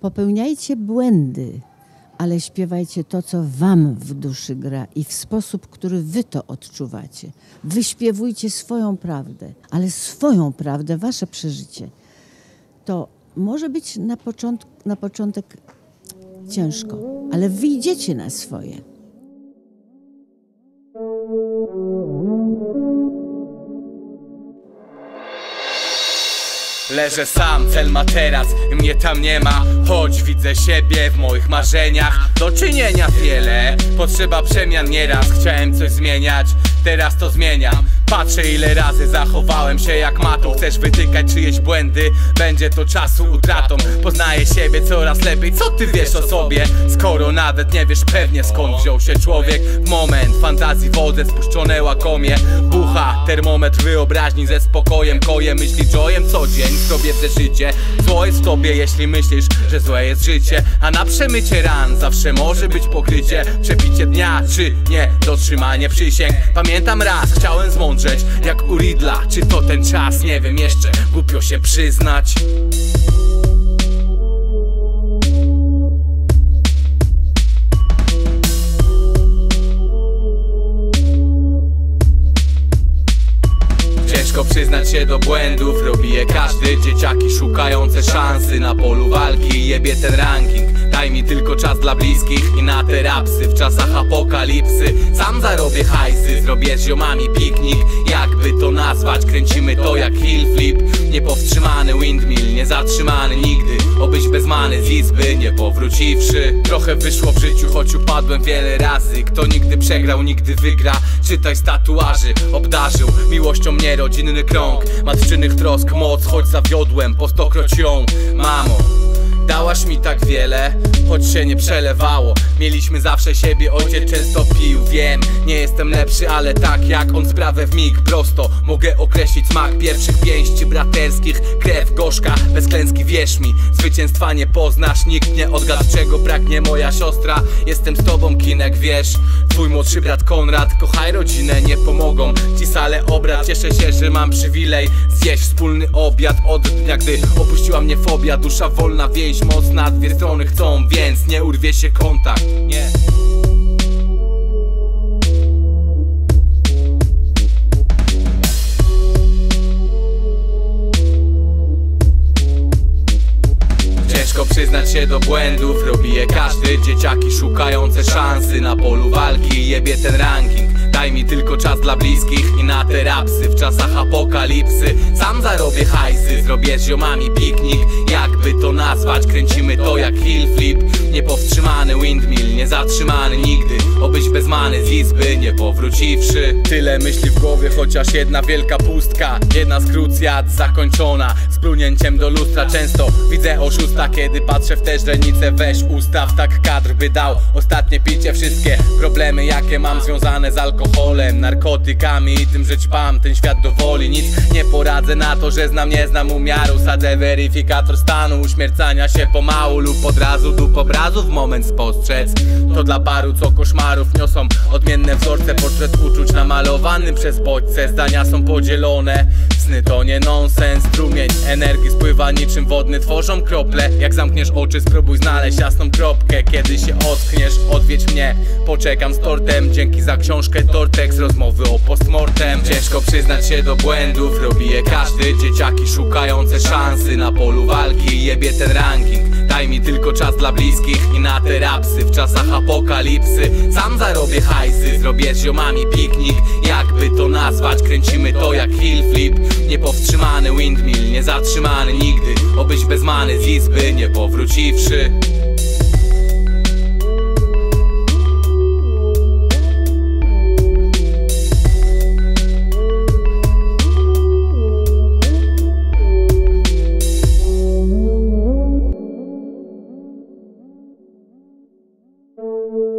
Popełniajcie błędy, ale śpiewajcie to, co wam w duszy gra i w sposób, który wy to odczuwacie. Wyśpiewujcie swoją prawdę, ale swoją prawdę, wasze przeżycie. To może być na, początk na początek ciężko, ale wyjdziecie na swoje. Leżę sam, cel ma teraz, mnie tam nie ma. Choć widzę siebie w moich marzeniach. Do czynienia wiele, potrzeba przemian nieraz. Chciałem coś zmieniać, teraz to zmieniam. Patrzę ile razy zachowałem się jak matą Chcesz wytykać czyjeś błędy, będzie to czasu utratą. Poznaję siebie coraz lepiej, co ty wiesz o sobie? Skoro nawet nie wiesz pewnie skąd wziął się człowiek. Moment fantazji wodę spuszczone łakomie Bucha, termometr wyobraźni ze spokojem Koje myśli jojem co dzień sobie życie. Zło jest w tobie jeśli myślisz, że złe jest życie. A na przemycie ran zawsze może być pokrycie. Przepicie dnia czy nie, dotrzymanie przysięg. Pamiętam raz, chciałem zmądrzeć jak u Ridla Czy to ten czas? Nie wiem jeszcze, głupio się przyznać przyznać się do błędów, robi je każdy Dzieciaki szukające szansy na polu walki. Jebie ten ranking, daj mi tylko czas dla bliskich I na te rapsy. W czasach apokalipsy Sam zarobię hajsy, zrobię z ziomami piknik Jakby to nazwać, kręcimy to jak hill flip. Niepowstrzymany windmill, niezatrzymany nigdy. Obyś bez many z izby, nie powróciwszy. Trochę wyszło w życiu, choć upadłem wiele razy. Kto nigdy przegrał, nigdy wygra. Czytaj z tatuaży, obdarzył miłością mnie rodzinny krąg. Matczynych trosk moc, choć zawiodłem po stokroć ją. Mamo Dałaś mi tak wiele, choć się nie przelewało. Mieliśmy zawsze siebie, ojciec często pił Wiem, nie jestem lepszy, ale tak jak on sprawę w mig Prosto. Mogę określić smak pierwszych pięści braterskich. Krew gorzka, bez klęski wierz mi. Zwycięstwa nie poznasz, nikt nie odgadł czego pragnie moja siostra? Jestem z tobą kinek, wiesz. Twój młodszy brat Konrad, kochaj rodzinę, nie pomogą Ci salę obrad, cieszę się, że mam przywilej Zjeść wspólny obiad. Od dnia, gdy opuściła mnie fobia Dusza wolna, więź mocna, dwie strony chcą, więc nie urwie się kontakt. Nie. Ciężko przyznać się do błędów, robi je każdy. Dzieciaki szukające szansy na polu walki Jebie ten ranking, daj mi tylko czas dla bliskich I na te rapsy. W czasach apokalipsy Sam zarobię hajsy, zrobię z ziomami piknik. Jakby to nazwać, kręcimy to jak hill flip. Niepowstrzymany windmill, niezatrzymany nigdy. Obyś bez many z izby, nie powróciwszy. Tyle myśli w głowie, chociaż jedna wielka pustka. Jedna z krucjat zakończona Z plunięciem do lustra. Często widzę oszusta Kiedy patrzę w te źrenice, weź ustaw tak kadr by dał Ostatnie picie, wszystkie problemy jakie mam związane z alkoholem Narkotykami i tym, że ćpam ten świat dowoli Nic nie poradzę na to, że znam, nie znam umiaru. Sadzę weryfikator stanu, uśmiercania się pomału Lub od razu dup obrazu w moment spostrzec. To dla paru co koszmarów niosą odmienne wzorce Portret uczuć namalowany przez bodźce. Zdania są podzielone. Sny to nie nonsens, strumień energii spływa niczym wodny. Tworzą krople, jak zamkniesz oczy spróbuj znaleźć jasną kropkę. Kiedy się ockniesz, odwiedź mnie. Poczekam z tortem, dzięki za książkę Tortex. Rozmowy o postmortem. Ciężko przyznać się do błędów, robi je każdy. Dzieciaki szukające szansy na polu walki. Jebie ten ranking Daj mi tylko czas dla bliskich i na te rapsy. W czasach apokalipsy Sam zarobię hajsy, zrobię z ziomami piknik Jakby to nazwać, kręcimy to jak hill flip. Niepowstrzymany windmill, niezatrzymany nigdy. Obyś bez many z izby, nie powróciwszy Música